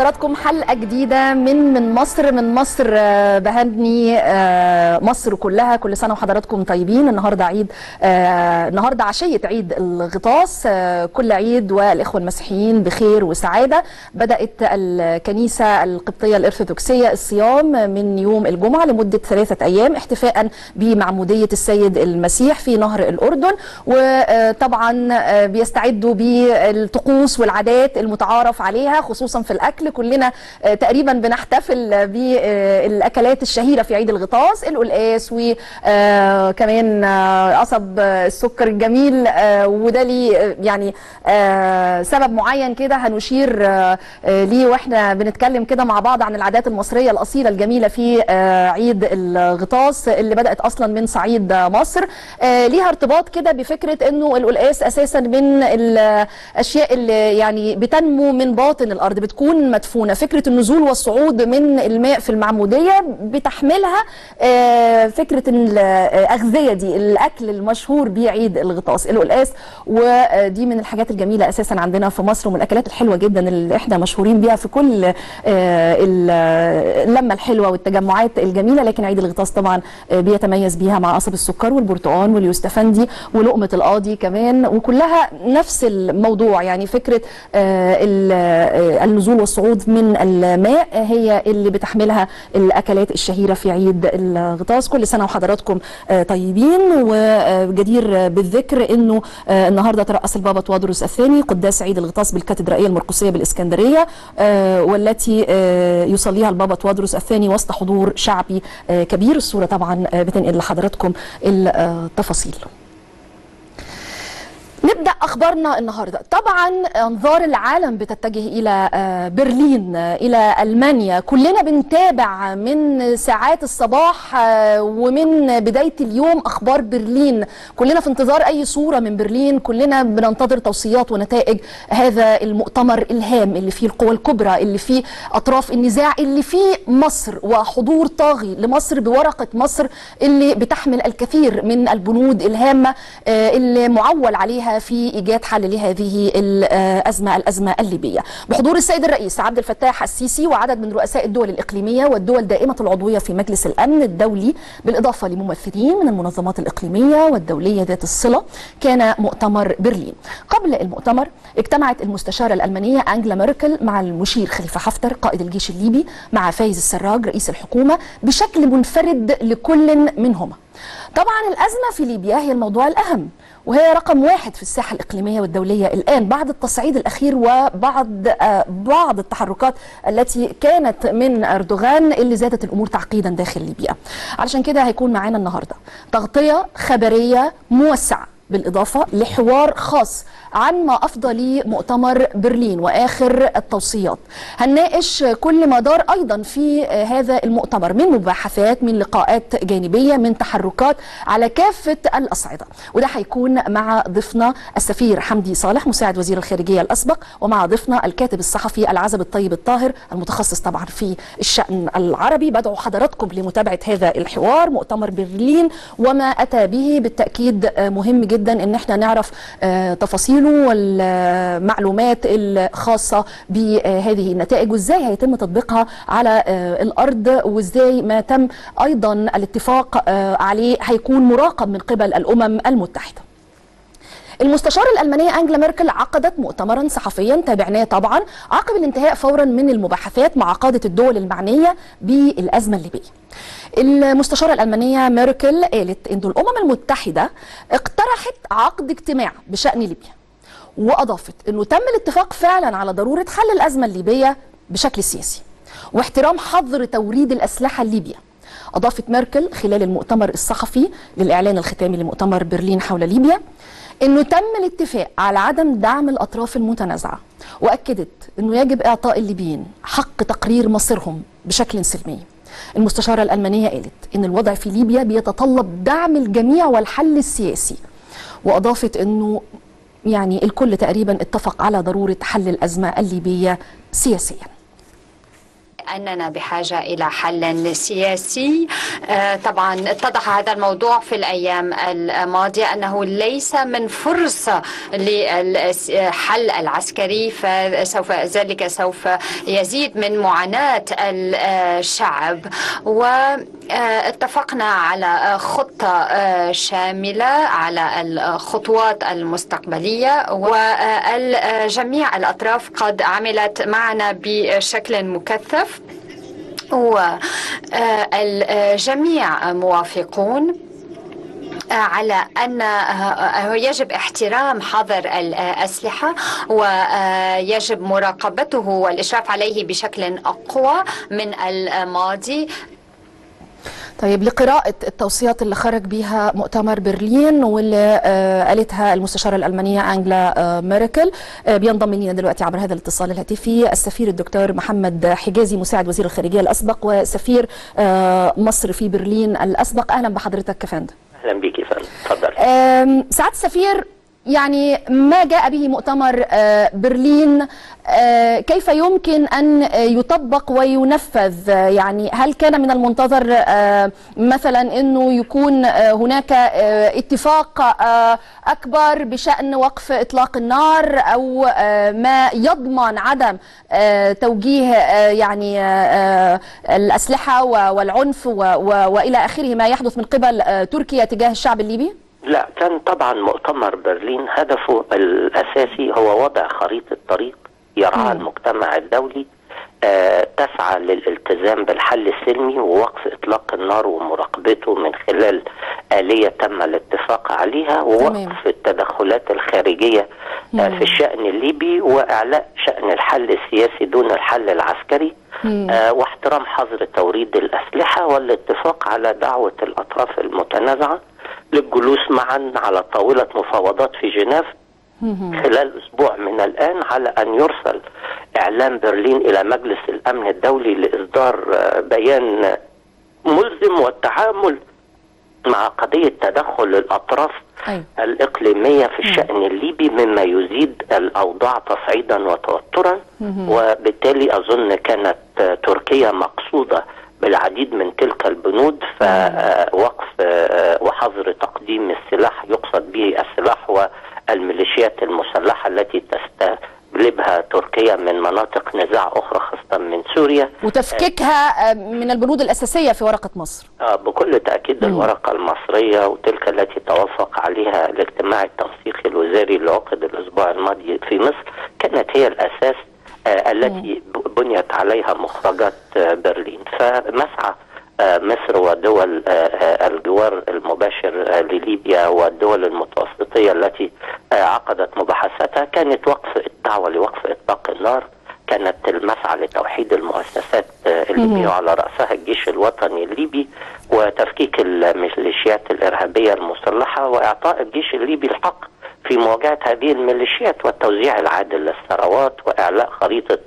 أهلا بحضراتكم حلقة جديدة من من مصر من مصر آه، بهني آه، مصر كلها. كل سنة وحضراتكم طيبين. النهارده عيد آه، النهارده عشية عيد الغطاس. كل عيد والإخوة المسيحيين بخير وسعادة. بدأت الكنيسة القبطية الأرثوذكسية الصيام من يوم الجمعة لمدة ثلاثة أيام احتفاء بمعمودية السيد المسيح في نهر الأردن. وطبعا بيستعدوا بالطقوس والعادات المتعارف عليها خصوصا في الأكل كلنا آه، تقريبا بنحتفل بالاكلات الشهيرة في عيد الغطاس القلقاس وكمان قصب آه، السكر الجميل آه، وده ليه آه، يعني آه، سبب معين كده هنشير آه، آه، ليه وإحنا بنتكلم كده مع بعض عن العادات المصرية الأصيلة الجميلة في آه، عيد الغطاس اللي بدأت أصلا من صعيد مصر. آه، ليها ارتباط كده بفكرة إنه القلقاس أساسا من الاشياء اللي يعني بتنمو من باطن الأرض بتكون مدفونة. فكرة النزول والصعود من الماء في المعمودية بتحملها آه، فكرة الاغذيه دي الأكل المشهور بيه عيد الغطاس القلقاس. ودي من الحاجات الجميلة أساسا عندنا في مصر ومن الأكلات الحلوة جدا اللي إحنا مشهورين بيها في كل آه، ال- اللمة الحلوة والتجمعات الجميلة. لكن عيد الغطاس طبعا آه، بيتميز بيها مع قصب السكر والبرتقال واليوستفندي ولقمة القاضي كمان. وكلها نفس الموضوع يعني فكرة آه، ال- آه، النزول والصعود من الماء هي اللي بتحملها الأكلات الشهيرة في عيد الغطاس. كل سنة وحضراتكم آه، طيبين. وجدير بالذكر إنه آه، النهارده ترأس البابا توادرس الثاني قداس عيد الغطاس بالكاتدرائية المرقسية بالإسكندرية آه، والتي يصليها البابا توادرس الثاني وسط حضور شعبي كبير. الصورة طبعا بتنقل لحضراتكم التفاصيل. نبدأ أخبارنا النهارده. طبعا أنظار العالم بتتجه إلى آه، برلين آه، إلى ألمانيا. كلنا بنتابع من ساعات الصباح آه، ومن بداية اليوم أخبار برلين. كلنا في انتظار أي صورة من برلين. كلنا بننتظر توصيات ونتائج هذا المؤتمر الهام اللي فيه القوى الكبرى اللي فيه أطراف النزاع اللي فيه مصر وحضور طاغي لمصر بورقة مصر اللي بتحمل الكثير من البنود الهامة اللي معول عليها في إيجاد حل لهذه الازمه الأزمة الليبية. بحضور السيد الرئيس عبد الفتاح السيسي وعدد من رؤساء الدول الإقليمية والدول دائمة العضوية في مجلس الأمن الدولي بالإضافة لممثلين من المنظمات الإقليمية والدولية ذات الصلة كان مؤتمر برلين. قبل المؤتمر اجتمعت المستشارة الألمانية أنجلا ميركل مع المشير خليفة حفتر قائد الجيش الليبي مع فايز السراج رئيس الحكومة بشكل منفرد لكل منهما. طبعا الأزمة في ليبيا هي الموضوع الأهم. وهي رقم واحد في الساحة الإقليمية والدولية. الآن بعد التصعيد الأخير وبعض آه، بعض التحركات التي كانت من أردوغان اللي زادت الأمور تعقيدا داخل ليبيا. علشان كده هيكون معانا النهارده تغطية خبرية موسعة. بالإضافة لحوار خاص عن ما أفضى لمؤتمر برلين وآخر التوصيات. هنناقش كل ما دار أيضا في هذا المؤتمر من مباحثات من لقاءات جانبية من تحركات على كافة الأصعدة. وده هيكون مع ضيفنا السفير حمدي صالح مساعد وزير الخارجية الأسبق ومع ضيفنا الكاتب الصحفي العزب الطيب الطاهر المتخصص طبعا في الشأن العربي. بدعو حضراتكم لمتابعة هذا الحوار مؤتمر برلين وما أتى به. بالتأكيد مهم جدا إن إحنا نعرف آه، تفاصيله والمعلومات الخاصة بهذه النتائج وإزاي هيتم تطبيقها على آه، الأرض وإزاي ما تم أيضا الاتفاق آه، عليه هيكون مراقب من قبل الأمم المتحدة. المستشارة الألمانية أنجلا ميركل عقدت مؤتمرا صحفيا تابعناه طبعا عقب الانتهاء فورا من المباحثات مع قادة الدول المعنية بالأزمة الليبية. المستشارة الألمانية ميركل قالت أن الأمم المتحدة اقترحت عقد اجتماع بشأن ليبيا وأضافت أنه تم الاتفاق فعلا على ضرورة حل الأزمة الليبية بشكل سياسي واحترام حظر توريد الأسلحة لليبيا. أضافت ميركل خلال المؤتمر الصحفي للإعلان الختامي لمؤتمر برلين حول ليبيا إنه تم الاتفاق على عدم دعم الأطراف المتنازعة وأكدت إنه يجب إعطاء الليبيين حق تقرير مصيرهم بشكل سلمي. المستشارة الألمانية قالت إن الوضع في ليبيا بيتطلب دعم الجميع والحل السياسي وأضافت إنه يعني الكل تقريبا اتفق على ضرورة حل الأزمة الليبية سياسيا. أننا بحاجة إلى حل سياسي. طبعا اتضح هذا الموضوع في الأيام الماضية أنه ليس من فرصة للحل العسكري فسوف ذلك سوف يزيد من معاناة الشعب. واتفقنا على خطة شاملة على الخطوات المستقبلية. وجميع الأطراف قد عملت معنا بشكل مكثف. والجميع موافقون على أن يجب احترام حظر الأسلحة ويجب مراقبته والإشراف عليه بشكل أقوى من الماضي. طيب لقراءة التوصيات اللي خرج بها مؤتمر برلين واللي قالتها المستشارة الألمانية أنجلا ميركل بينضم لنا دلوقتي عبر هذا الاتصال الهاتفي السفير الدكتور محمد حجازي مساعد وزير الخارجية الأسبق وسفير مصر في برلين الأسبق. أهلا بحضرتك يا فندم أهلا بيك يا فندم. اتفضل سعادة السفير يعني ما جاء به مؤتمر برلين كيف يمكن أن يطبق وينفذ يعني هل كان من المنتظر مثلا إنه يكون هناك اتفاق أكبر بشأن وقف إطلاق النار أو ما يضمن عدم توجيه يعني الأسلحة والعنف وإلى آخره ما يحدث من قبل تركيا تجاه الشعب الليبي؟ لا كان طبعا مؤتمر برلين هدفه الأساسي هو وضع خريطة طريق يرعاها المجتمع الدولي آه تسعى للالتزام بالحل السلمي ووقف إطلاق النار ومراقبته من خلال آلية تم الاتفاق عليها ووقف. التدخلات الخارجية آه في الشأن الليبي وإعلاء شأن الحل السياسي دون الحل العسكري آه واحترام حظر توريد الأسلحة والاتفاق على دعوة الأطراف المتنازعة. للجلوس معا على طاولة مفاوضات في جنيف خلال أسبوع من الآن على أن يرسل إعلام برلين إلى مجلس الأمن الدولي لإصدار بيان ملزم والتعامل مع قضية تدخل الأطراف أي. الإقليمية في الشأن الليبي مما يزيد الأوضاع تصعيدا وتوترا. وبالتالي أظن كانت تركيا مقصودة بالعديد من تلك البنود فوقف وحظر تقديم السلاح يقصد به السلاح والميليشيات المسلحة التي تستجلبها تركيا من مناطق نزاع أخرى خاصة من سوريا. وتفكيكها من البنود الأساسية في ورقة مصر. بكل تأكيد الورقة المصرية وتلك التي توافق عليها الاجتماع التنسيقي الوزاري اللي عقد الأسبوع الماضي في مصر كانت هي الأساس آه التي بنيت عليها مخرجات آه برلين. فمسعى آه مصر ودول الجوار المباشر لليبيا والدول المتوسطية التي عقدت مباحثاتها كانت وقف الدعوة لوقف إطلاق النار كانت المسعى لتوحيد المؤسسات الليبية على رأسها الجيش الوطني الليبي وتفكيك الميليشيات الإرهابية المسلحة وإعطاء الجيش الليبي الحق في مواجهة هذه الميليشيات والتوزيع العادل للثروات وإعلاء خريطة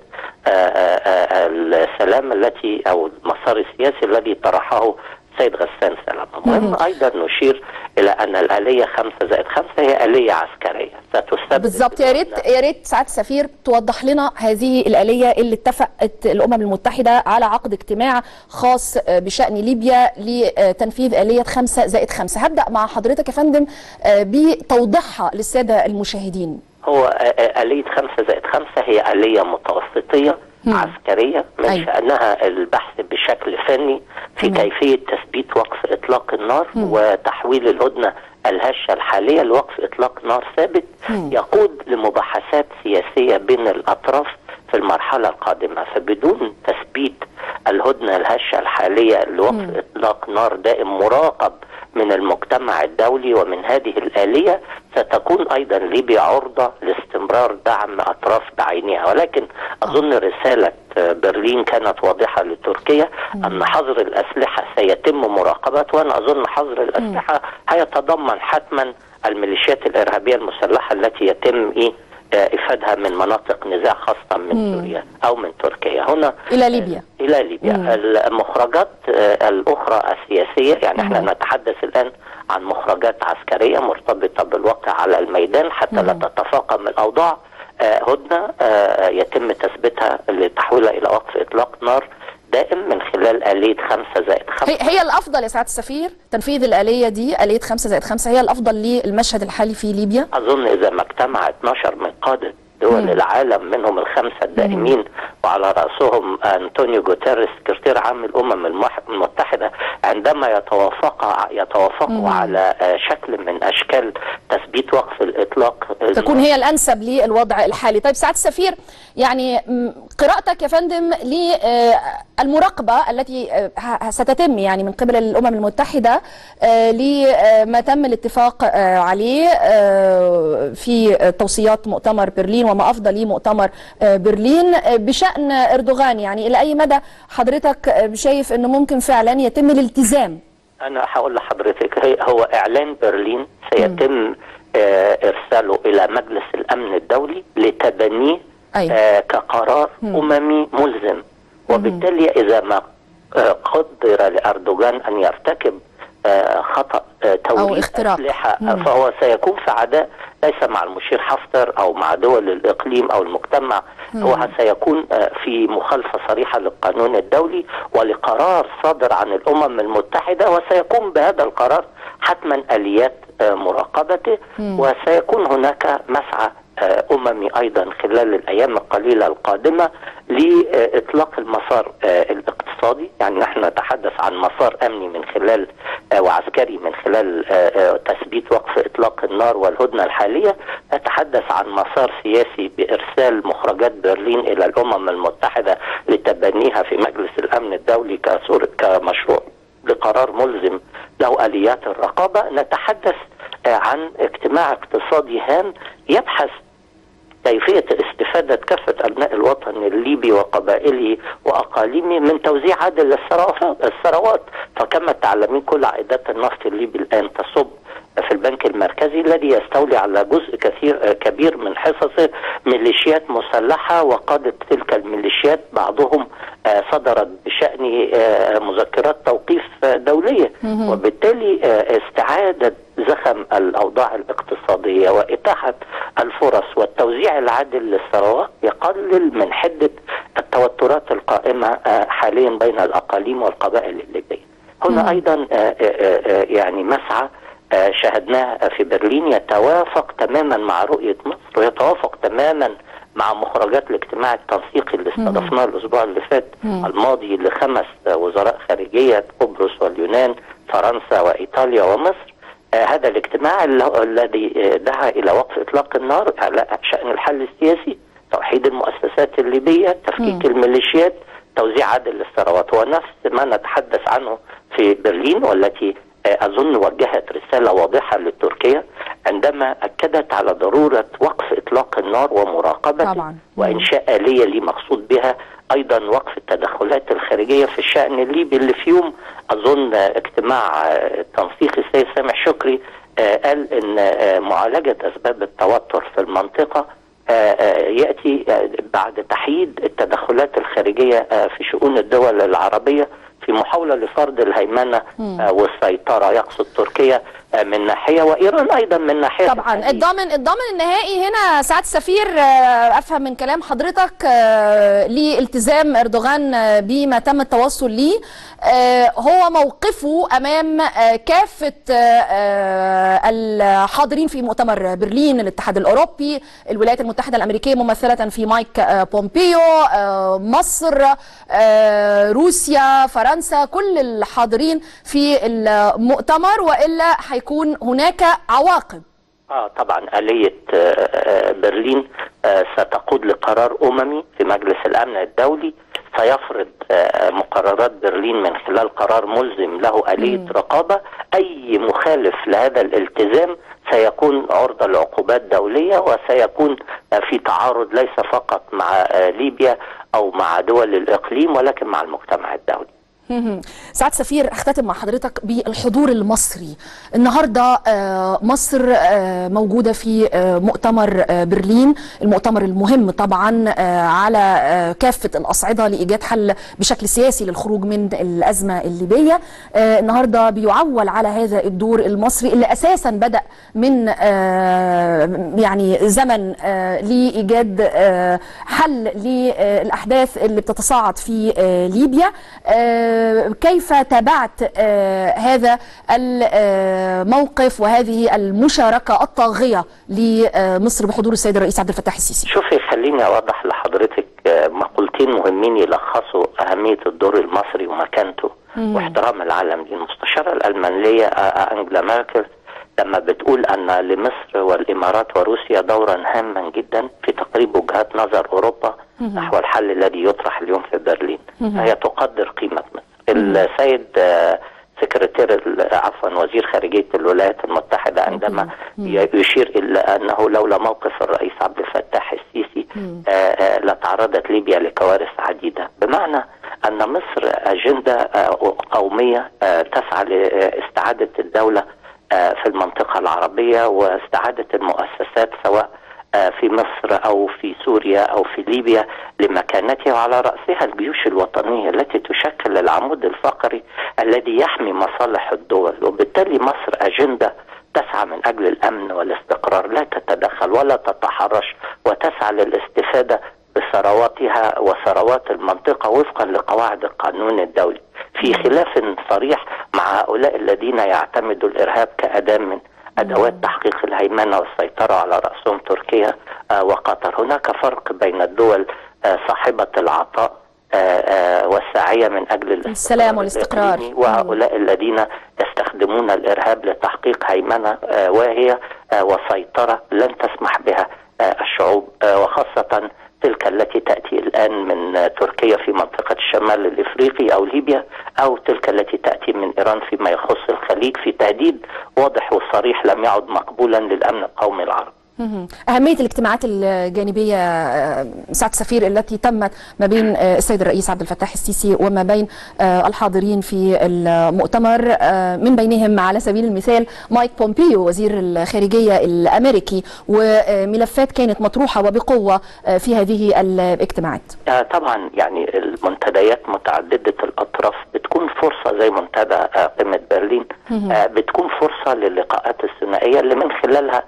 آآ آآ السلام التي أو المسار السياسي الذي طرحه السيد غسان سلامة مهم. أيضا نشير إلى أن الآلية خمسة زائد خمسة هي آلية عسكرية ستستبدل بالضبط يا ريت يا ريت سعادة السفير توضح لنا هذه الآلية اللي اتفقت الأمم المتحدة على عقد اجتماع خاص بشأن ليبيا لتنفيذ آلية خمسة زائد خمسة. هبدأ مع حضرتك يا فندم بتوضيحها للسادة المشاهدين. هو آلية خمسة زائد خمسة هي آلية متوسطية مم. عسكرية من أي. شأنها البحث بشكل فني في مم. كيفية تثبيت وقف إطلاق النار مم. وتحويل الهدنة الهشة الحالية لوقف إطلاق نار ثابت مم. يقود لمباحثات سياسية بين الأطراف في المرحلة القادمة فبدون تثبيت الهدنة الهشة الحالية لوقف مم. إطلاق نار دائم مراقب من المجتمع الدولي ومن هذه الآلية ستكون أيضا ليبيا عرضة لاستمرار دعم أطراف بعينها ولكن أظن رسالة برلين كانت واضحة لتركيا أن حظر الأسلحة سيتم مراقبته وأنا أظن حظر الأسلحة هيتضمن حتما الميليشيات الإرهابية المسلحة التي يتم إيه إفادها من مناطق نزاع خاصة من مم. سوريا أو من تركيا هنا إلى ليبيا إلى ليبيا مم. المخرجات الأخرى السياسية يعني مم. إحنا نتحدث الآن عن مخرجات عسكرية مرتبطة بالواقع على الميدان حتى مم. لا تتفاقم الأوضاع هدنة يتم تثبيتها لتحويلها إلى وقف إطلاق نار الدائم من خلال آلية خمسة زائد خمسة. هي, هي الأفضل يا سعادة السفير تنفيذ الآلية دي آلية 5 زائد 5 هي الأفضل للمشهد الحالي في ليبيا؟ أظن إذا ما اجتمع 12 من قادة دول. العالم منهم الخمسة الدائمين وعلى رأسهم أنطونيو جوتيريس سكرتير عام الأمم المتحدة عندما يتوافق يتوافقوا على آه، شكل من أشكال تثبيت وقف الإطلاق. آه، تكون هي الأنسب للوضع الحالي. طيب سعاده السفير يعني قراءتك يا فندم للمراقبه التي آه، ستتم يعني من قبل الأمم المتحدة آه، لما تم الاتفاق آه، عليه آه، في توصيات مؤتمر برلين وما افضى لمؤتمر آه، برلين آه، بشأن إردوغان يعني إلى أي مدى حضرتك آه، شايف إنه ممكن فعلا يتم الالتزام أنا هقول لحضرتك هو إعلان برلين سيتم آه، إرساله إلى مجلس الأمن الدولي لتبنيه أيوة. آه، كقرار أممي ملزم وبالتالي إذا ما آه، قدر لأردوغان أن يرتكب خطأ آه، توريد اختراق. مم. فهو سيكون في عداء ليس مع المشير حفتر أو مع دول الإقليم أو المجتمع هو سيكون آه، في مخالفة صريحة للقانون الدولي ولقرار صادر عن الأمم المتحدة وسيكون بهذا القرار حتما آليات آه، مراقبته وسيكون هناك مسعى أممي أيضا خلال الأيام القليلة القادمة لإطلاق المسار آه، الاقتصادي. يعني نحن نتحدث عن مسار أمني من خلال آه، وعسكري من خلال آه، آه، تثبيت وقف إطلاق النار والهدنة الحالية. نتحدث عن مسار سياسي بإرسال مخرجات برلين إلى الأمم المتحدة لتبنيها في مجلس الأمن الدولي كمشروع بقرار ملزم له آليات الرقابة. نتحدث آه، عن اجتماع اقتصادي هام يبحث كيفية استفادة كافة أبناء الوطن الليبي وقبائله وأقاليمه من توزيع عادل للثروات فكما تعلمين كل عائدات النفط الليبي الآن تصب في البنك المركزي الذي يستولي على جزء كثير كبير من حصصه ميليشيات مسلحة. وقادة تلك الميليشيات بعضهم آه، صدرت بشأن آه، مذكرات توقيف دولية. وبالتالي آه، استعادة زخم الأوضاع الاقتصادية وإتاحة الفرص والتوزيع العادل للثروات يقلل من حدة التوترات القائمة آه، حاليا بين الأقاليم والقبائل الليبية. هنا أيضا آه، آه، يعني مسعى شاهدناه في برلين يتوافق تماما مع رؤية مصر ويتوافق تماما مع مخرجات الاجتماع التنسيقي اللي استضفناه الأسبوع اللي فات الماضي لخمس وزراء خارجية قبرص واليونان فرنسا وإيطاليا ومصر. هذا الاجتماع الذي آه، دعا إلى وقف إطلاق النار على شأن الحل السياسي توحيد المؤسسات الليبية تفكيك الميليشيات توزيع عادل للثروات هو نفس ما نتحدث عنه في برلين والتي آه، أظن وجهت رسالة واضحة لتركيا عندما أكدت على ضرورة وقف إطلاق النار ومراقبته طبعاً. وإنشاء آلية لي مقصود بها أيضا وقف التدخلات الخارجية في الشأن الليبي اللي في يوم أظن اجتماع آه، تنسيق السيد سامح شكري آه، قال إن آه، معالجة أسباب التوتر في المنطقة يأتي بعد تحييد التدخلات الخارجية في شؤون الدول العربية في محاولة لفرض الهيمنة والسيطرة. يقصد تركيا من ناحية وإيران أيضا من ناحية طبعا الحديث. الضامن الضامن النهائي هنا سعاده السفير آه، أفهم من كلام حضرتك آه، لالتزام إردوغان آه، بما تم التوصل ليه هو موقفه أمام كافة الحاضرين في مؤتمر برلين الاتحاد الأوروبي الولايات المتحدة الأمريكية ممثلة في مايك بومبيو مصر روسيا فرنسا كل الحاضرين في المؤتمر وإلا هيكون هناك عواقب. آه طبعا آلية آه، آه، برلين آه، ستقود لقرار أممي في مجلس الأمن الدولي سيفرض آه، مقررات برلين من خلال قرار ملزم له آلية رقابة. أي مخالف لهذا الالتزام سيكون عرضة لعقوبات دولية وسيكون آه، في تعارض ليس فقط مع آه، ليبيا أو مع دول الإقليم ولكن مع المجتمع الدولي. سعاد سفير أختتم مع حضرتك بالحضور المصري. النهارده آه، مصر آه، موجودة في آه، مؤتمر برلين. المؤتمر المهم طبعا على كافة الأصعدة لإيجاد حل بشكل سياسي للخروج من الأزمة الليبية. النهارده بيعول على هذا الدور المصري اللي أساسا بدأ من يعني زمن لإيجاد حل للأحداث اللي بتتصاعد في ليبيا. كيف تابعت آه، هذا الموقف وهذه المشاركة الطاغية لمصر بحضور السيد الرئيس عبد الفتاح السيسي؟ شوفي خليني أوضح لحضرتك آه، مقولتين مهمين يلخصوا أهمية الدور المصري ومكانته واحترام العالم للمستشارة الألمانية آه، أنجلا ميركل لما بتقول أن لمصر والإمارات وروسيا دورا هاما جدا في تقريب وجهات نظر أوروبا نحو الحل الذي يطرح اليوم في برلين. هي تقدر قيمة مصر. السيد آه، سكرتير عفوا وزير خارجية الولايات المتحدة عندما يشير إلى أنه لولا موقف الرئيس عبد الفتاح السيسي آه، آه، لتعرضت ليبيا لكوارث عديدة. بمعنى أن مصر أجندة قومية تسعى لاستعادة الدولة في المنطقة العربية واستعادة المؤسسات سواء في مصر أو في سوريا أو في ليبيا لمكانتها وعلى رأسها الجيوش الوطنية التي تشكل العمود الفقري الذي يحمي مصالح الدول. وبالتالي مصر أجندة تسعى من أجل الأمن والاستقرار. لا تتدخل ولا تتحرش وتسعى للاستفادة بثرواتها وثروات المنطقة وفقا لقواعد القانون الدولي. في خلاف صريح مع هؤلاء الذين يعتمدوا الإرهاب كأداة من أدوات تحقيق الهيمنة والسيطرة على رأسهم تركيا آه، وقطر هناك فرق بين الدول آه، صاحبة العطاء آه، والساعية من أجل السلام والاستقرار. وهؤلاء الذين يستخدمون الإرهاب لتحقيق هيمنة واهية آه، وسيطرة لن تسمح بها الشعوب وخاصة تلك التي تأتي الآن من تركيا في منطقة الشمال الإفريقي أو ليبيا أو تلك التي تأتي من إيران فيما يخص الخليج في تهديد واضح وصريح لم يعد مقبولا للأمن القومي العربي. أهمية الاجتماعات الجانبية آه، سعد سفير التي تمت ما بين آه، السيد الرئيس عبد الفتاح السيسي وما بين آه، الحاضرين في المؤتمر آه، من بينهم على سبيل المثال مايك بومبيو وزير الخارجية الأمريكي وملفات كانت مطروحة وبقوة في هذه الاجتماعات. طبعا يعني المنتديات متعددة الأطراف بتكون فرصة زي منتدى قمة برلين. بتكون فرصة للقاءات الثنائية اللي من خلالها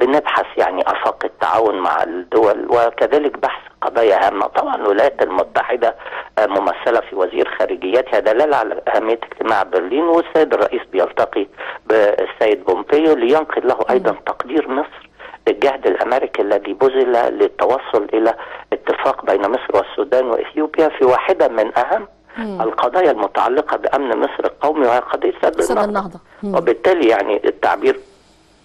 بنبحث يعني آفاق التعاون مع الدول وكذلك بحث قضايا هامة طبعا الولايات المتحدة آه ممثلة في وزير خارجيتها دلالة على أهمية اجتماع برلين والسيد الرئيس بيلتقي بالسيد بومبيو لينقل له أيضا تقدير مصر الجهد الأمريكي الذي بذل للتوصل إلى اتفاق بين مصر والسودان وإثيوبيا في واحدة من أهم القضايا المتعلقة بأمن مصر القومي وهي قضية سد النهضة. مم. وبالتالي يعني التعبير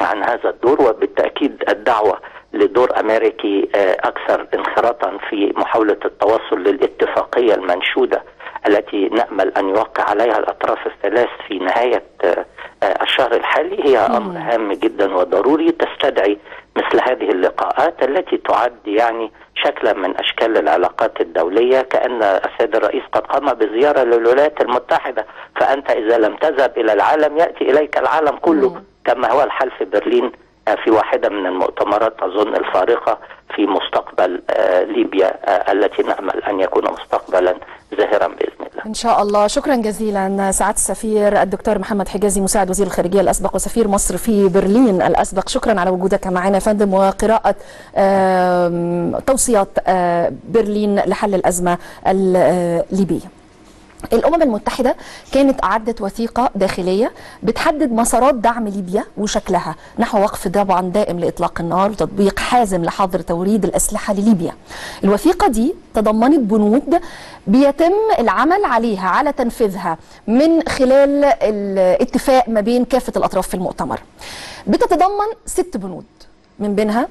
عن هذا الدور وبالتأكيد الدعوة لدور أمريكي آه، أكثر انخراطا في محاولة التوصل للاتفاقية المنشودة التي نأمل أن يوقع عليها الأطراف الثلاث في نهاية آه، آه، الشهر الحالي هي أمر هام جدا وضروري تستدعي مثل هذه اللقاءات التي تعد يعني شكلا من أشكال العلاقات الدولية كأن السيد الرئيس قد قام بزيارة للولايات المتحدة فأنت إذا لم تذهب إلى العالم يأتي إليك العالم كله كما هو الحال في برلين في واحدة من المؤتمرات أظن الفارقة في مستقبل آه، ليبيا آه، التي نأمل أن يكون مستقبلا زاهرا بإذن الله. إن شاء الله. شكرا جزيلا سعادة السفير الدكتور محمد حجازي مساعد وزير الخارجية الأسبق وسفير مصر في برلين الأسبق. شكرا على وجودك معنا فندم وقراءة توصيات آه، برلين لحل الأزمة الليبية الأمم المتحدة كانت أعدت وثيقة داخلية بتحدد مسارات دعم ليبيا وشكلها نحو وقف طبعا دائم لإطلاق النار وتطبيق حازم لحظر توريد الأسلحة لليبيا. الوثيقة دي تضمنت بنود بيتم العمل عليها على تنفيذها من خلال الاتفاق ما بين كافة الأطراف في المؤتمر. بتتضمن ست بنود من بينها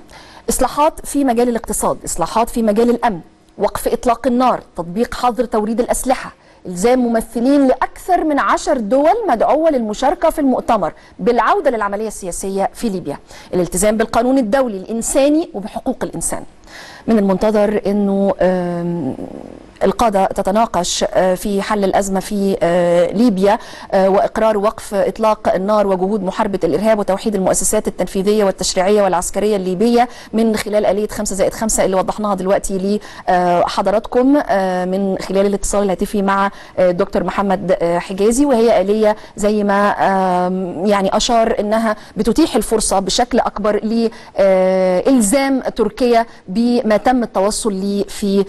إصلاحات في مجال الاقتصاد إصلاحات في مجال الأمن وقف إطلاق النار تطبيق حظر توريد الأسلحة إلزام ممثلين لأكثر من عشر دول مدعوة للمشاركة في المؤتمر بالعودة للعملية السياسية في ليبيا. الالتزام بالقانون الدولي الإنساني وبحقوق الإنسان. من المنتظر أنه القادة تتناقش في حل الأزمة في ليبيا وإقرار وقف إطلاق النار وجهود محاربة الإرهاب وتوحيد المؤسسات التنفيذية والتشريعية والعسكرية الليبية من خلال آلية 5 زائد 5 اللي وضحناها دلوقتي لحضراتكم من خلال الاتصال الهاتفي مع دكتور محمد حجازي. وهي آلية زي ما يعني أشار أنها بتتيح الفرصة بشكل أكبر لإلزام تركيا بما تم التوصل ليه في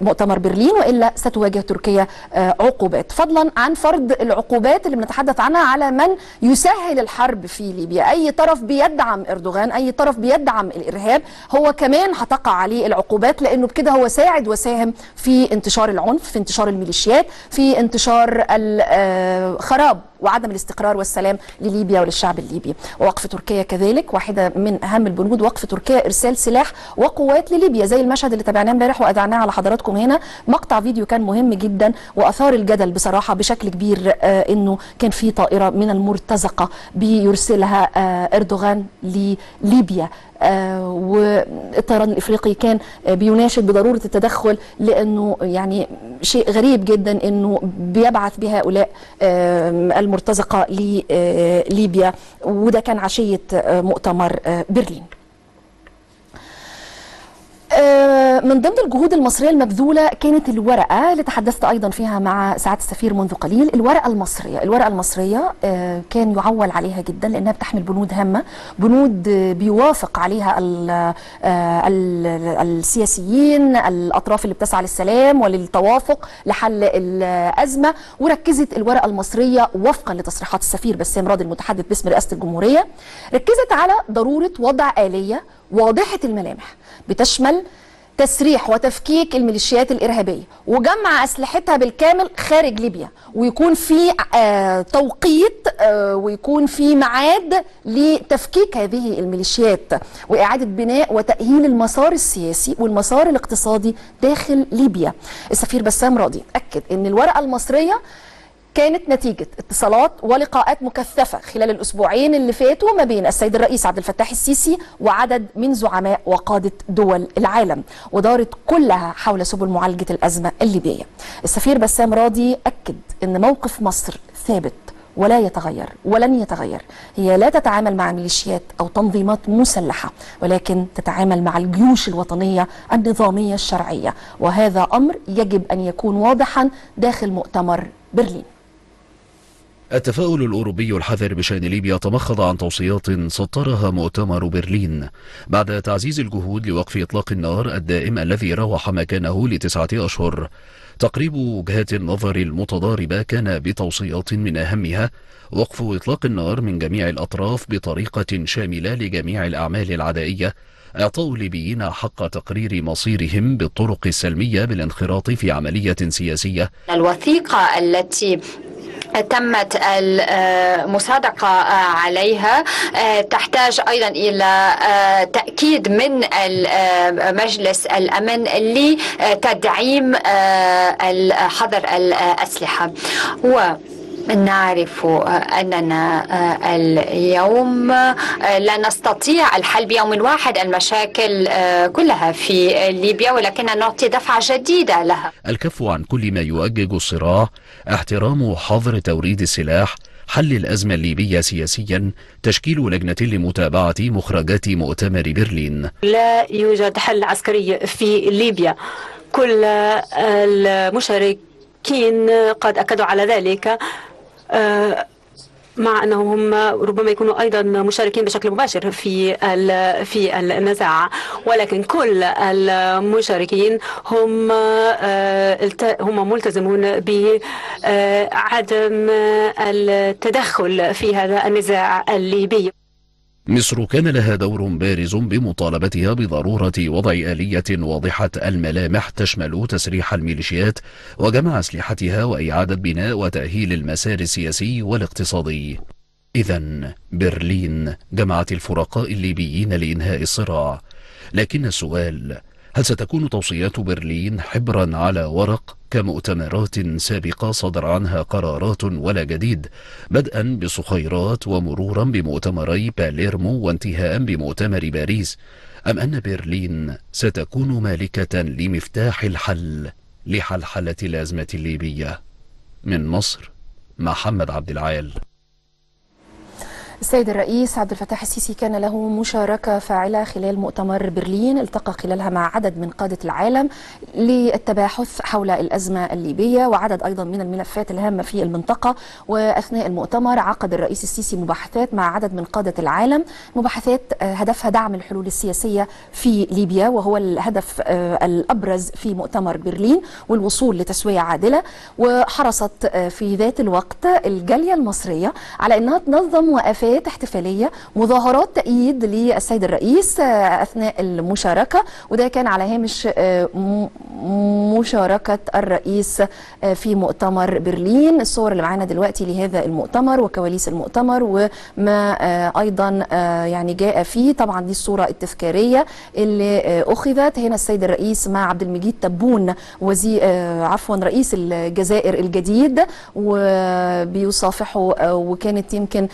مؤتمر برلين وإلا ستواجه تركيا عقوبات. فضلا عن فرض العقوبات اللي بنتحدث عنها على من يسهل الحرب في ليبيا. أي طرف بيدعم إردوغان أي طرف بيدعم الإرهاب هو كمان هتقع عليه العقوبات لأنه بكده هو ساعد وساهم في انتشار العنف في انتشار الميليشيات في انتشار الخراب وعدم الاستقرار والسلام لليبيا وللشعب الليبي. ووقف تركيا كذلك واحدة من أهم البنود وقف تركيا إرسال سلاح وقوات لليبيا زي المشهد اللي تابعناه امبارح وأذعناه على حضراتكم هنا. مقطع فيديو كان مهم جدا وأثار الجدل بصراحة بشكل كبير آه إنه كان في طائرة من المرتزقة بيرسلها آه أردوغان لليبيا. آه والطيران الإفريقي كان بيناشد بضرورة التدخل لأنه يعني شيء غريب جدا إنه بيبعث بهؤلاء المرتزقة لليبيا وده كان عشية مؤتمر برلين. من ضمن الجهود المصرية المبذولة كانت الورقة اللي تحدثت أيضا فيها مع سعادة السفير منذ قليل. الورقة المصرية الورقة المصرية كان يعول عليها جدا لأنها بتحمل بنود هامة بنود بيوافق عليها ال السياسيين الأطراف اللي بتسعى للسلام وللتوافق لحل الأزمة وركزت الورقة المصرية وفقا لتصريحات السفير بسام راضي المتحدث باسم رئاسة الجمهورية ركزت على ضرورة وضع آلية واضحة الملامح بتشمل تسريح وتفكيك الميليشيات الإرهابية وجمع أسلحتها بالكامل خارج ليبيا ويكون في آه توقيت آه ويكون في ميعاد لتفكيك هذه الميليشيات وإعادة بناء وتأهيل المسار السياسي والمسار الاقتصادي داخل ليبيا. السفير بسام راضي أكد أن الورقة المصرية كانت نتيجة اتصالات ولقاءات مكثفة خلال الأسبوعين اللي فاتوا ما بين السيد الرئيس عبد الفتاح السيسي وعدد من زعماء وقادة دول العالم ودارت كلها حول سبل معالجة الأزمة الليبية. السفير بسام راضي أكد أن موقف مصر ثابت ولا يتغير ولن يتغير. هي لا تتعامل مع ميليشيات أو تنظيمات مسلحة ولكن تتعامل مع الجيوش الوطنية النظامية الشرعية وهذا أمر يجب أن يكون واضحا داخل مؤتمر برلين. التفاؤل الأوروبي الحذر بشأن ليبيا تمخض عن توصيات سطرها مؤتمر برلين. بعد تعزيز الجهود لوقف إطلاق النار الدائم الذي راوح مكانه لتسعة أشهر تقريب وجهات النظر المتضاربة كان بتوصيات من أهمها وقف إطلاق النار من جميع الأطراف بطريقة شاملة لجميع الأعمال العدائية إعطاء الليبيين حق تقرير مصيرهم بالطرق السلمية بالانخراط في عملية سياسية. الوثيقة التي تمت المصادقة عليها. تحتاج أيضا إلى تأكيد من مجلس الأمن لتدعيم حظر الأسلحة. و نعرف أننا اليوم لا نستطيع الحل بيوم واحد المشاكل كلها في ليبيا ولكننا نعطي دفعة جديدة لها. الكف عن كل ما يؤجج الصراع احترام حظر توريد السلاح حل الأزمة الليبية سياسيا تشكيل لجنة لمتابعة مخرجات مؤتمر برلين. لا يوجد حل عسكري في ليبيا. كل المشاركين قد أكدوا على ذلك. مع أنهم ربما يكونوا أيضا مشاركين بشكل مباشر في في النزاع ولكن كل المشاركين هم هم ملتزمون بعدم التدخل في هذا النزاع الليبي. مصر كان لها دور بارز بمطالبتها بضرورة وضع آلية واضحة الملامح تشمل تسريح الميليشيات وجمع أسلحتها وإعادة بناء وتأهيل المسار السياسي والاقتصادي. إذا برلين جمعت الفرقاء الليبيين لإنهاء الصراع. لكن السؤال هل ستكون توصيات برلين حبرا على ورق كمؤتمرات سابقة صدر عنها قرارات ولا جديد بدءا بصخيرات ومرورا بمؤتمري باليرمو وانتهاء بمؤتمر باريس أم أن برلين ستكون مالكة لمفتاح الحل لحلحلة الأزمة الليبية؟ من مصر محمد عبد العال. السيد الرئيس عبد الفتاح السيسي كان له مشاركة فاعلة خلال مؤتمر برلين التقى خلالها مع عدد من قادة العالم للتباحث حول الأزمة الليبية وعدد أيضا من الملفات الهامة في المنطقة. وأثناء المؤتمر عقد الرئيس السيسي مباحثات مع عدد من قادة العالم مباحثات هدفها دعم الحلول السياسية في ليبيا وهو الهدف الأبرز في مؤتمر برلين والوصول لتسوية عادلة. وحرصت في ذات الوقت الجالية المصرية على أنها تنظم وقفات احتفالية مظاهرات تأييد للسيد الرئيس أثناء المشاركة وده كان على هامش مشاركة الرئيس في مؤتمر برلين. الصور اللي معانا دلوقتي لهذا المؤتمر وكواليس المؤتمر وما أيضا يعني جاء فيه. طبعا دي الصورة التذكارية اللي أخذت. هنا السيد الرئيس مع عبد المجيد تبون وزير عفوا رئيس الجزائر الجديد وبيصافحوا وكانت يمكن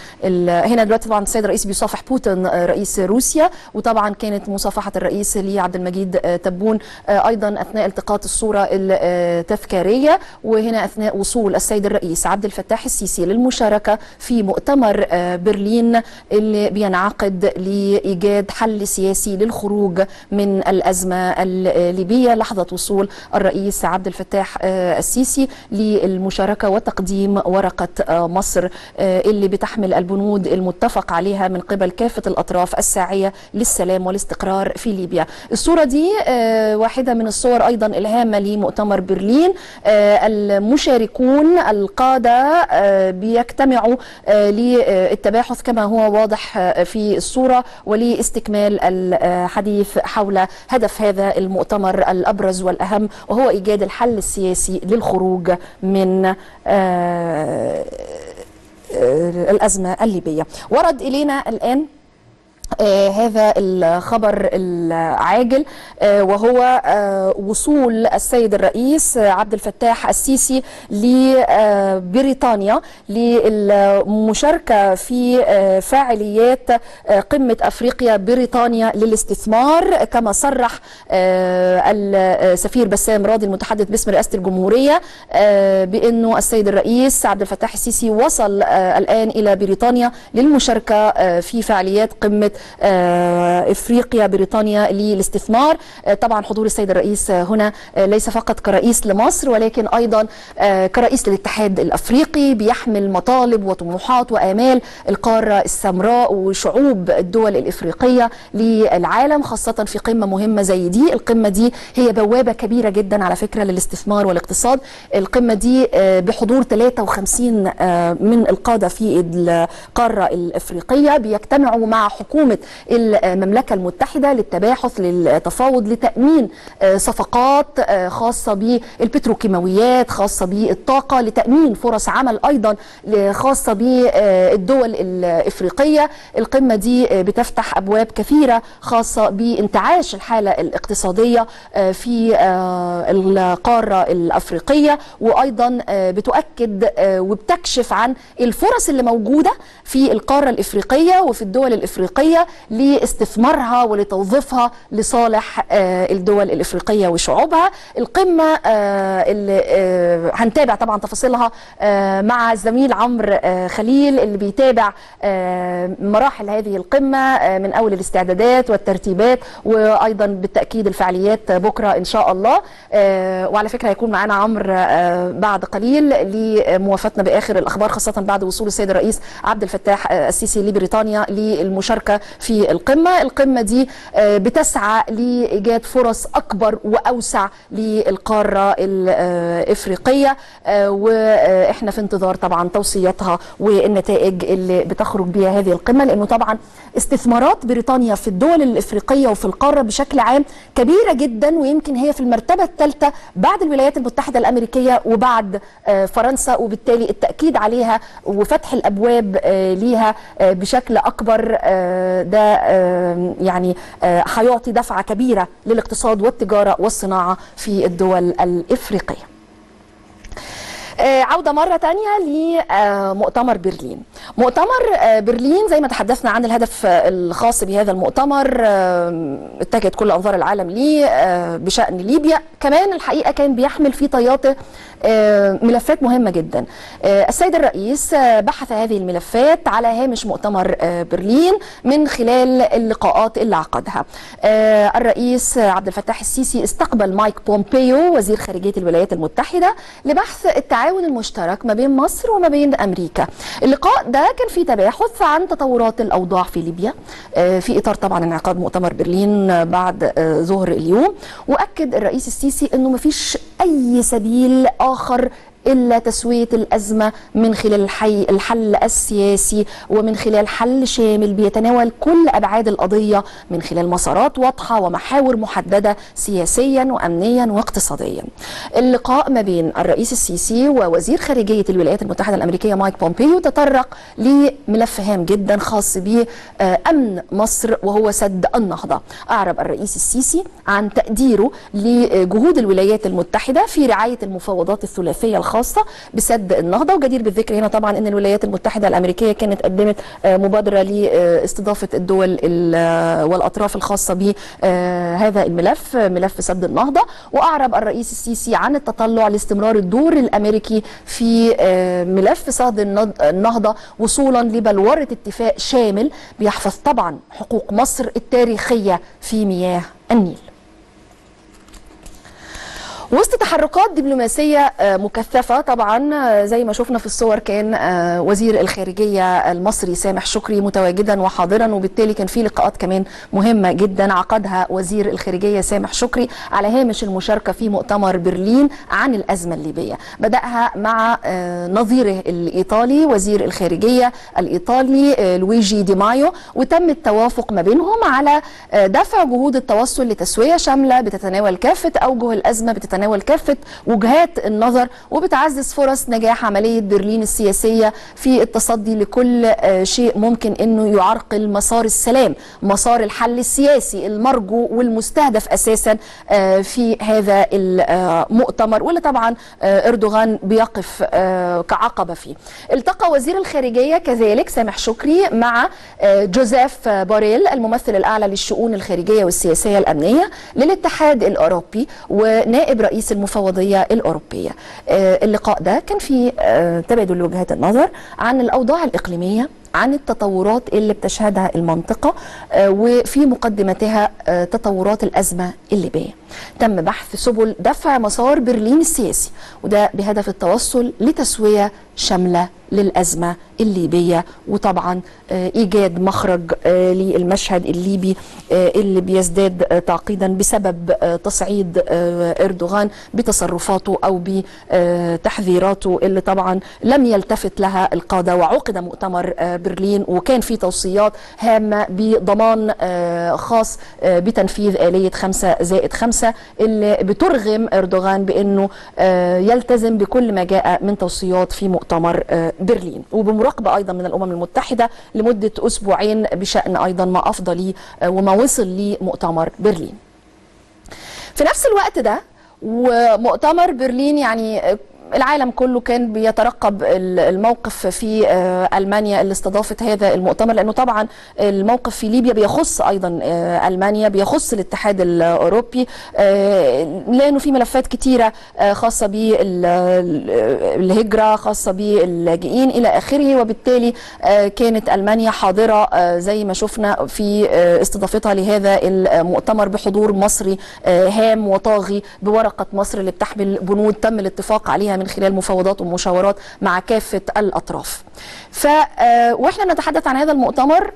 هنا دلوقتي طبعا السيد الرئيس بيصافح بوتين رئيس روسيا وطبعا كانت مصافحة الرئيس لعبد المجيد تبون أيضا أثناء التقاط الصورة التذكاريه وهنا أثناء وصول السيد الرئيس عبد الفتاح السيسي للمشاركة في مؤتمر برلين اللي بينعقد لإيجاد حل سياسي للخروج من الأزمة الليبيه لحظة وصول الرئيس عبد الفتاح السيسي للمشاركة وتقديم ورقة مصر اللي بتحمل البنود المتفق عليها من قبل كافة الأطراف الساعية للسلام والاستقرار في ليبيا. الصورة دي واحدة من الصور أيضا الهامة لمؤتمر برلين. المشاركون القادة بيجتمعوا للتباحث كما هو واضح في الصورة ولاستكمال الحديث حول هدف هذا المؤتمر الأبرز والأهم وهو إيجاد الحل السياسي للخروج من الأزمة الليبية. ورد إلينا الآن آه هذا الخبر العاجل آه وهو آه وصول السيد الرئيس عبد الفتاح السيسي لبريطانيا للمشاركة في فاعليات قمة أفريقيا بريطانيا للاستثمار كما صرح السفير بسام راضي المتحدث باسم رئاسة الجمهورية بأنه السيد الرئيس عبد الفتاح السيسي وصل الآن إلى بريطانيا للمشاركة في فعاليات قمة إفريقيا بريطانيا للاستثمار. طبعا حضور السيد الرئيس هنا ليس فقط كرئيس لمصر ولكن أيضا كرئيس للاتحاد الأفريقي بيحمل مطالب وطموحات وآمال القارة السمراء وشعوب الدول الإفريقية للعالم خاصة في قمة مهمة زي دي. القمة دي هي بوابة كبيرة جدا على فكرة للاستثمار والاقتصاد. القمة دي بحضور 53 من القادة في القارة الإفريقية بيجتمعوا مع حكومة حكومة المملكة المتحدة للتباحث للتفاوض لتأمين صفقات خاصة بالبتروكيماويات خاصة بالطاقة لتأمين فرص عمل أيضا خاصة بالدول الإفريقية. القمة دي بتفتح أبواب كثيرة خاصة بانتعاش الحالة الاقتصادية في القارة الأفريقية. وأيضا بتؤكد وبتكشف عن الفرص اللي موجودة في القارة الإفريقية وفي الدول الإفريقية لاستثمارها ولتوظيفها لصالح الدول الإفريقية وشعوبها. القمة اللي هنتابع طبعا تفاصيلها مع الزميل عمرو خليل اللي بيتابع مراحل هذه القمة من أول الاستعدادات والترتيبات وأيضا بالتأكيد الفعاليات بكرة إن شاء الله. وعلى فكرة هيكون معنا عمرو بعد قليل لموافتنا بآخر الأخبار خاصة بعد وصول السيد الرئيس عبد الفتاح السيسي لبريطانيا للمشاركة في القمة. القمة دي بتسعى لإيجاد فرص أكبر وأوسع للقارة الإفريقية وإحنا في انتظار طبعا توصياتها والنتائج اللي بتخرج بها هذه القمة لأنه طبعا استثمارات بريطانيا في الدول الإفريقية وفي القارة بشكل عام كبيرة جدا ويمكن هي في المرتبة الثالثة بعد الولايات المتحدة الأمريكية وبعد فرنسا وبالتالي التأكيد عليها وفتح الأبواب ليها بشكل أكبر ده يعني هيعطي دفعة كبيرة للاقتصاد والتجارة والصناعة في الدول الإفريقية. عودة مرة تانية لمؤتمر برلين. مؤتمر آه، برلين زي ما تحدثنا عن الهدف آه، الخاص بهذا المؤتمر آه، اتجهت كل أنظار العالم ليه آه، بشأن ليبيا. كمان الحقيقة كان بيحمل في طياته آه، ملفات مهمة جدا. آه، السيد الرئيس آه، بحث هذه الملفات على هامش مؤتمر آه، برلين من خلال اللقاءات اللي عقدها. آه، الرئيس آه، عبد الفتاح السيسي استقبل مايك بومبيو وزير خارجية الولايات المتحدة لبحث التعاون المشترك ما بين مصر وما بين أمريكا. اللقاء ده كان فيه تباحث عن تطورات الأوضاع في ليبيا آه، في إطار طبعا انعقاد مؤتمر برلين آه، بعد آه، ظهر اليوم. وأكد الرئيس السيسي إنه مفيش أي سبيل آخر إلا تسوية الأزمة من خلال الحي الحل السياسي ومن خلال حل شامل بيتناول كل أبعاد القضية من خلال مسارات واضحة ومحاور محددة سياسيا وامنيا واقتصاديا. اللقاء ما بين الرئيس السيسي ووزير خارجية الولايات المتحدة الأمريكية مايك بومبيو تطرق لملف هام جدا خاص بامن مصر وهو سد النهضة. أعرب الرئيس السيسي عن تقديره لجهود الولايات المتحدة في رعاية المفاوضات الثلاثية الخاصه بسد النهضة. وجدير بالذكر هنا طبعا إن الولايات المتحدة الأمريكية كانت قدمت آه، مبادرة لاستضافة الدول ال- آه، والأطراف الخاصة بهذا الملف آه، ملف سد النهضة. وأعرب الرئيس السيسي عن التطلع لاستمرار الدور الأمريكي في ملف سد النهضة وصولا لبلورة اتفاق شامل بيحفظ طبعا حقوق مصر التاريخية في مياه النيل. وسط تحركات دبلوماسية آه، مكثفة طبعا آه، زي ما شفنا في الصور كان آه، وزير الخارجية المصري سامح شكري متواجدا وحاضرا وبالتالي كان في لقاءات كمان مهمة جدا عقدها وزير الخارجية سامح شكري على هامش المشاركة في مؤتمر برلين عن الأزمة الليبية. بدأها مع نظيره الإيطالي وزير الخارجية الإيطالي لويجي دي مايو وتم التوافق ما بينهم على دفع جهود التوصل لتسوية شاملة بتتناول كافة أوجه الأزمة بتتناول كافة وجهات النظر وبتعزز فرص نجاح عملية برلين السياسية في التصدي لكل آه، شيء ممكن أنه يعرقل مسار السلام مسار الحل السياسي المرجو والمستهدف أساسا آه، في هذا المؤتمر واللي طبعا آه، أردوغان بيقف كعقبة فيه. التقى وزير الخارجية كذلك سامح شكري مع جوزيف بوريل الممثل الأعلى للشؤون الخارجية والسياسية الأمنية للاتحاد الأوروبي ونائب رئيس المفوضية الأوروبية. آه، اللقاء ده كان فيه آه، تبادل وجهات النظر عن الأوضاع الإقليمية عن التطورات اللي بتشهدها المنطقة آه، وفي مقدمتها تطورات الأزمة الليبية. تم بحث سبل دفع مسار برلين السياسي وده بهدف التوصل لتسوية شاملة للأزمة الليبية وطبعا آه، إيجاد مخرج آه، للمشهد الليبي آه، اللي بيزداد تعقيدا بسبب تصعيد إردوغان بتصرفاته أو بتحذيراته اللي طبعا لم يلتفت لها القادة وعقد مؤتمر برلين وكان في توصيات هامة بضمان خاص بتنفيذ آلية خمسة زائد خمسة اللي بترغم إردوغان بأنه آه، يلتزم بكل ما جاء من توصيات في مؤتمر آه، برلين. وبمراقبة أيضا من الأمم المتحدة لمدة أسبوعين بشأن أيضا ما أفضى ليه آه، وما وصل ليه مؤتمر برلين. في نفس الوقت ده ومؤتمر برلين يعني العالم كله كان بيترقب ال- الموقف في آه، ألمانيا اللي استضافت هذا المؤتمر لأنه طبعا الموقف في ليبيا بيخص أيضا آه، ألمانيا بيخص الاتحاد الأوروبي آه، لأنه في ملفات كتيرة خاصة بالهجره خاصة باللاجئين إلى آخره وبالتالي كانت ألمانيا حاضرة زي ما شفنا في استضافتها لهذا المؤتمر بحضور مصري هام وطاغي بورقة مصر اللي بتحمل بنود تم الاتفاق عليها من خلال مفاوضات ومشاورات مع كافة الأطراف. ف آه، وإحنا نتحدث عن هذا المؤتمر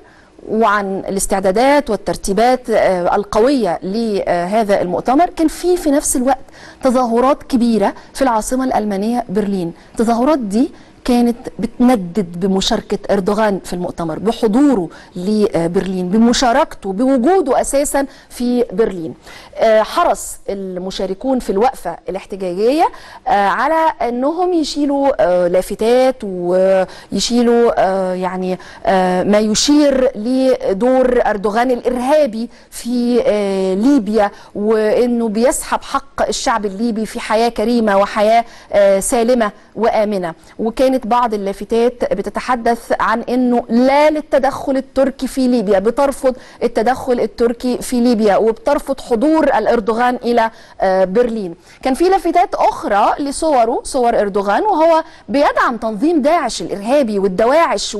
وعن الاستعدادات والترتيبات آه، القوية لهذا المؤتمر كان في في نفس الوقت تظاهرات كبيرة في العاصمة الألمانية برلين التظاهرات دي كانت بتندد بمشاركة أردوغان في المؤتمر بحضوره لبرلين بمشاركته بوجوده أساسا في برلين. آه، حرص المشاركون في الوقفة الاحتجاجية آه، على أنهم يشيلوا آه، لافتات ويشيلوا يعني ما يشير لدور أردوغان الإرهابي في ليبيا وأنه بيسحب حق الشعب الليبي في حياة كريمة وحياة سالمة وآمنة. وكانت كانت بعض اللافتات بتتحدث عن إنه لا للتدخل التركي في ليبيا بترفض التدخل التركي في ليبيا وبترفض حضور الإردوغان إلى آه، برلين. كان في لافتات أخرى لصوره صور إردوغان وهو بيدعم تنظيم داعش الإرهابي والدواعش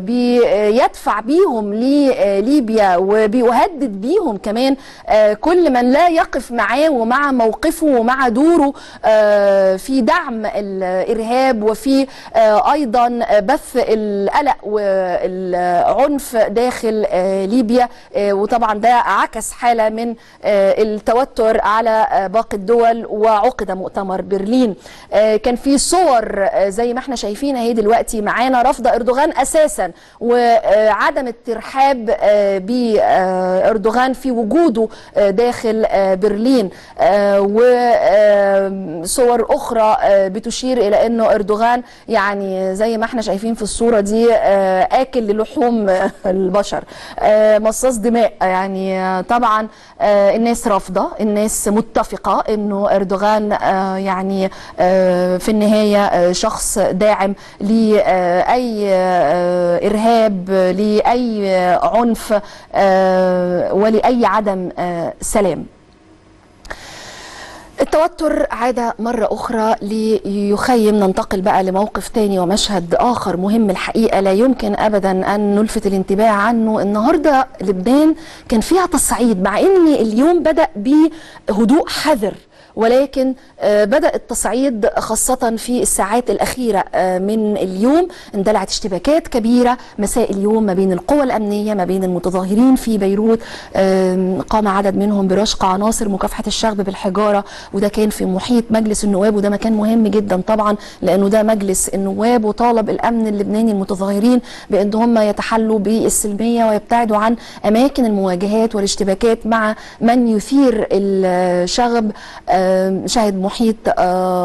وبيدفع بيهم لليبيا وبيهدد بيهم كمان آه، كل من لا يقف معاه ومع موقفه ومع دوره آه، في دعم الإرهاب وفي آه، أيضا بث القلق والعنف داخل آه، ليبيا آه، وطبعا ده عكس حالة من آه، التوتر على آه، باقي الدول وعقد مؤتمر برلين. آه، كان في صور آه، زي ما إحنا شايفين اهي دلوقتي معانا رفض إردوغان أساسا وعدم الترحاب آه، بإردوغان في وجوده آه، داخل آه، برلين. وصور أخرى آه، بتشير إلى إنه إردوغان يعني زي ما إحنا شايفين في الصورة دي آه، آكل للحوم آه، البشر. آه، مصاص دماء يعني طبعا الناس رافضة الناس متفقة إنه أردوغان يعني في النهاية شخص داعم لاي إرهاب لاي عنف ولاي عدم سلام. التوتر عاد مرة أخرى ليخيم. ننتقل بقى لموقف تاني ومشهد آخر مهم الحقيقة. لا يمكن أبدا أن نلفت الانتباه عنه. النهاردة لبنان كان فيها تصعيد مع أن اليوم بدأ بهدوء حذر. ولكن آه، بدأ التصعيد خاصة في الساعات الأخيرة آه، من اليوم. اندلعت اشتباكات كبيرة مساء اليوم ما بين القوى الأمنية ما بين المتظاهرين في بيروت قام عدد منهم برشق عناصر مكافحة الشغب بالحجارة وده كان في محيط مجلس النواب وده مكان مهم جدا طبعا لأنه ده مجلس النواب وطالب الأمن اللبناني المتظاهرين بأن هم يتحلوا بالسلمية ويبتعدوا عن أماكن المواجهات والاشتباكات مع من يثير الشغب آم، شهد محيط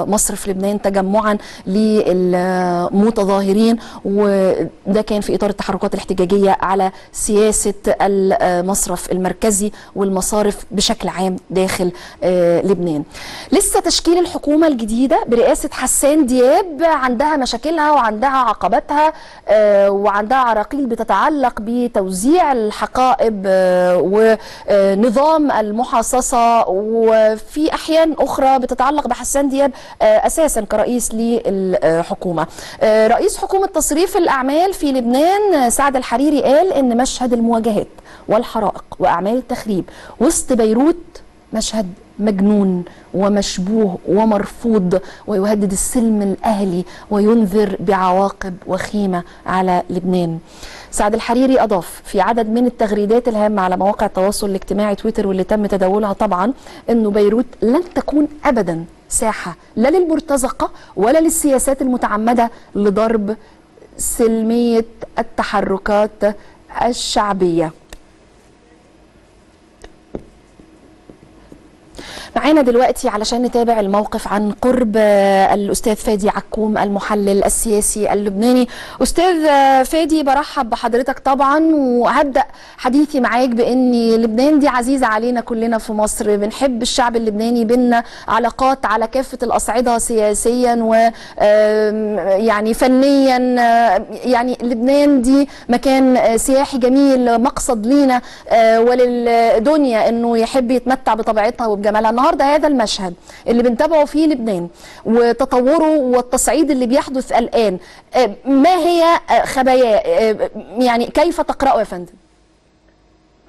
مصر في لبنان تجمعا للمتظاهرين وده كان في إطار التحركات الاحتجاجية على سياسة المصرف المركزي والمصارف بشكل عام داخل لبنان. لسه تشكيل الحكومة الجديدة برئاسة حسان دياب عندها مشاكلها وعندها عقباتها وعندها عراقيل بتتعلق بتوزيع الحقائب ونظام المحاصصة وفي احيان أخرى بتتعلق بحسان دياب آه، أساسا كرئيس للحكومة. آه، رئيس حكومة تصريف الأعمال في لبنان آه، سعد الحريري قال إن مشهد المواجهات والحرائق وأعمال التخريب وسط بيروت مشهد مجنون ومشبوه ومرفوض ويهدد السلم الأهلي وينذر بعواقب وخيمة على لبنان. سعد الحريري أضاف في عدد من التغريدات الهامة على مواقع التواصل الاجتماعي تويتر واللي تم تداولها طبعا انه بيروت لن تكون ابدا ساحة لا للمرتزقة ولا للسياسات المتعمدة لضرب سلمية التحركات الشعبية. معانا دلوقتي علشان نتابع الموقف عن قرب آه، الأستاذ فادي عكوم المحلل السياسي اللبناني. أستاذ آه، فادي برحب بحضرتك طبعا وهبدأ حديثي معاك بإن لبنان دي عزيزة علينا كلنا في مصر. بنحب الشعب اللبناني بينا علاقات على كافة الأصعدة سياسيا و يعني فنيا يعني لبنان دي مكان سياحي جميل مقصد لينا آه، وللدنيا إنه يحب يتمتع بطبيعتها وبجمالها. النهارده هذا المشهد اللي بنتابعه في لبنان وتطوره والتصعيد اللي بيحدث الآن. آه، ما هي آه، خباياه آه، يعني كيف تقراه يا فندم؟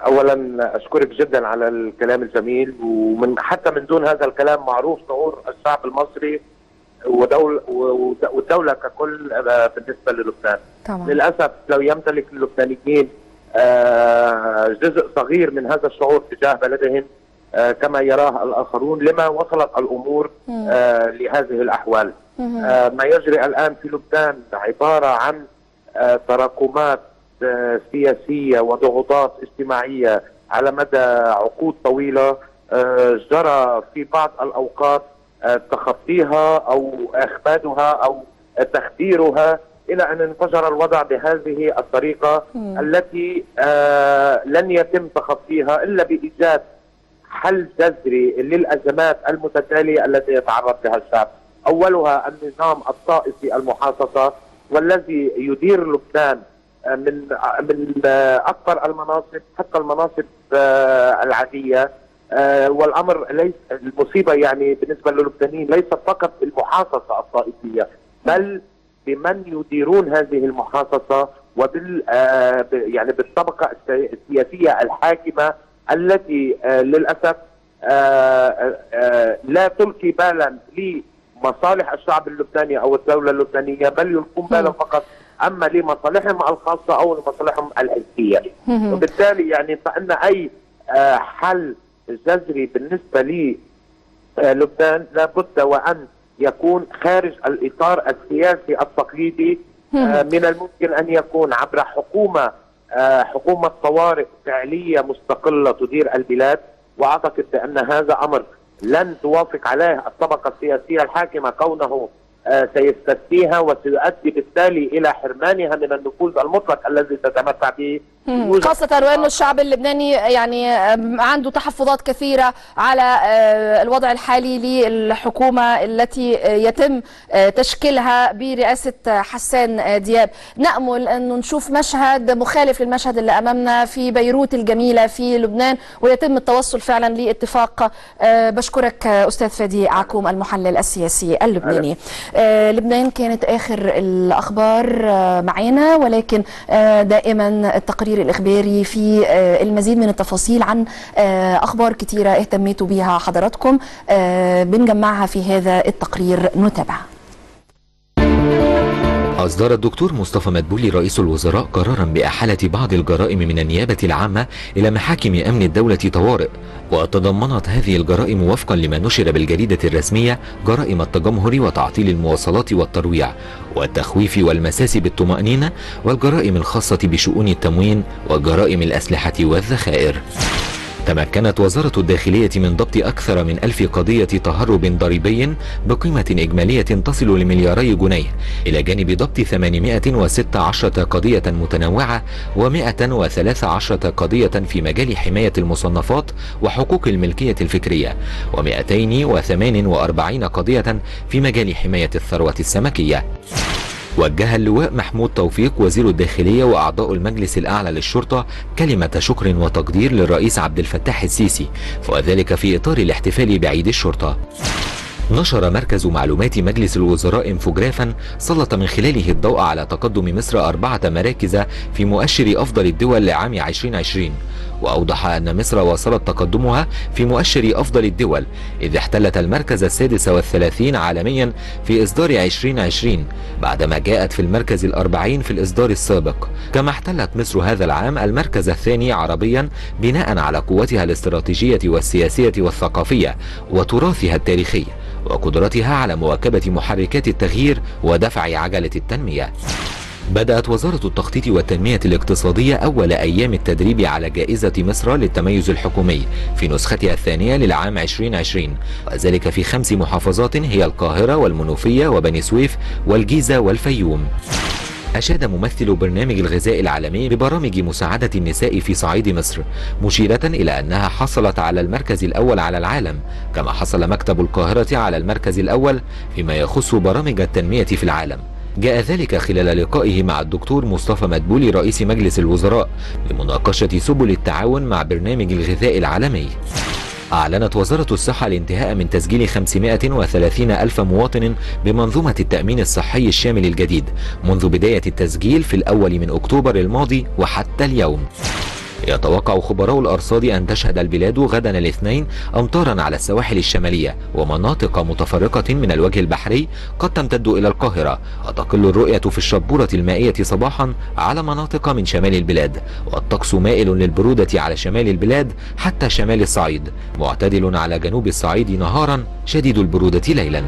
اولا أشكرك جدا على الكلام الجميل ومن حتى من دون هذا الكلام معروف شعور الشعب المصري ودول ود- والدولة ككل بالنسبة للبنان. طبعا للأسف لو يمتلك اللبنانيين جزء صغير من هذا الشعور تجاه بلدهم كما يراه الآخرون لما وصلت الأمور آه، لهذه الأحوال. آه، ما يجري الآن في لبنان عبارة عن آه، تراكمات آه، سياسية وضغوطات اجتماعية على مدى عقود طويلة آه، جرى في بعض الأوقات آه، تخطيها أو اخمادها أو تخديرها إلى أن انفجر الوضع بهذه الطريقة التي آه، لن يتم تخطيها إلا بإيجاد حل جذري للأزمات المتتالية التي يتعرض لها الشعب؟ أولها النظام الطائفي المحاصصة والذي يدير لبنان آه، من آه، من آه، أكبر المناصب حتى المناصب العادية. والأمر ليس المصيبة يعني بالنسبة للبنانيين ليست فقط المحاصصه الطائفية بل بمن يديرون هذه المحاصصة وبال يعني بالطبقة السي- السياسية الحاكمة التي آه، للأسف آه، آه، لا تلقي بالا لمصالح الشعب اللبناني أو الدولة اللبنانية بل يلقون بالا فقط أما لمصالحهم الخاصة أو لمصالحهم الحزبية. وبالتالي يعني فإن أي حل جذري بالنسبة لي آه، لبنان لابد وأن يكون خارج الإطار السياسي التقليدي من الممكن أن يكون عبر حكومة آه، حكومة طوارئ فعلية مستقلة تدير البلاد وأعتقد بأن هذا أمر لن توافق عليه الطبقة السياسية الحاكمة كونه سيستثنيها وسيؤدي بالتالي إلى حرمانها من النفوذ المطلق الذي تتمتع به. خاصة وأن الشعب اللبناني يعني عنده تحفظات كثيرة على آه، الوضع الحالي للحكومة التي آه، يتم آه، تشكيلها برئاسة آه، حسان آه، دياب. نأمل أنه نشوف مشهد مخالف للمشهد اللي أمامنا في بيروت الجميلة في لبنان ويتم التوصل فعلا لاتفاق آه، بشكرك آه، أستاذ فادي عكوم المحلل السياسي اللبناني. آه، لبنان كانت آخر الأخبار آه، معنا ولكن آه، دائما التقرير الإخباري في المزيد من التفاصيل عن أخبار كتيرة اهتميتوا بها حضراتكم بنجمعها في هذا التقرير. نتابعها أصدر الدكتور مصطفى مدبولي رئيس الوزراء قرارا بإحالة بعض الجرائم من النيابة العامة إلى محاكم أمن الدولة طوارئ وتضمنت هذه الجرائم وفقا لما نشر بالجريدة الرسمية جرائم التجمهر وتعطيل المواصلات والترويع والتخويف والمساس بالطمأنينة والجرائم الخاصة بشؤون التموين وجرائم الأسلحة والذخائر. تمكنت وزارة الداخلية من ضبط أكثر من ألف قضية تهرب ضريبي بقيمة إجمالية تصل لملياري جنيه إلى جانب ضبط 816 قضية متنوعة و113 قضية في مجال حماية المصنفات وحقوق الملكية الفكرية و248 قضية في مجال حماية الثروة السمكية. وجه اللواء محمود توفيق وزير الداخلية وأعضاء المجلس الأعلى للشرطة كلمة شكر وتقدير للرئيس عبد الفتاح السيسي وذلك في إطار الاحتفال بعيد الشرطة. نشر مركز معلومات مجلس الوزراء انفوجرافا سلط من خلاله الضوء على تقدم مصر أربعة مراكز في مؤشر أفضل الدول لعام 2020 وأوضح أن مصر واصلت تقدمها في مؤشر أفضل الدول إذ احتلت المركز السادس والثلاثين عالميا في إصدار 2020 بعدما جاءت في المركز الأربعين في الإصدار السابق. كما احتلت مصر هذا العام المركز الثاني عربيا بناء على قوتها الاستراتيجية والسياسية والثقافية وتراثها التاريخي وقدرتها على مواكبة محركات التغيير ودفع عجلة التنمية. بدأت وزارة التخطيط والتنمية الاقتصادية أول أيام التدريب على جائزة مصر للتميز الحكومي في نسختها الثانية للعام 2020 وذلك في خمس محافظات هي القاهرة والمنوفية وبني سويف والجيزة والفيوم. أشاد ممثل برنامج الغذاء العالمي ببرامج مساعدة النساء في صعيد مصر مشيرة إلى أنها حصلت على المركز الأول على العالم كما حصل مكتب القاهرة على المركز الأول فيما يخص برامج التنمية في العالم. جاء ذلك خلال لقائه مع الدكتور مصطفى مدبولي رئيس مجلس الوزراء لمناقشة سبل التعاون مع برنامج الغذاء العالمي. أعلنت وزارة الصحة الانتهاء من تسجيل 530 ألف مواطن بمنظومة التأمين الصحي الشامل الجديد منذ بداية التسجيل في الأول من أكتوبر الماضي وحتى اليوم. يتوقع خبراء الأرصاد أن تشهد البلاد غدا الاثنين أمطارا على السواحل الشمالية ومناطق متفرقة من الوجه البحري قد تمتد إلى القاهرة. وتقل الرؤية في الشبورة المائية صباحا على مناطق من شمال البلاد والطقس مائل للبرودة على شمال البلاد حتى شمال الصعيد. معتدل على جنوب الصعيد نهارا شديد البرودة ليلا.